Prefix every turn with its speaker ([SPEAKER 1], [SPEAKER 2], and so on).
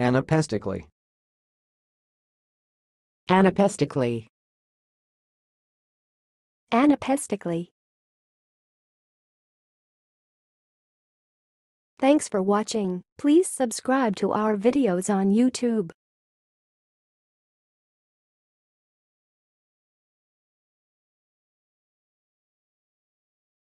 [SPEAKER 1] Anapestically.
[SPEAKER 2] Anapestically.
[SPEAKER 3] Anapestically. Thanks for watching. Please subscribe to our videos on YouTube.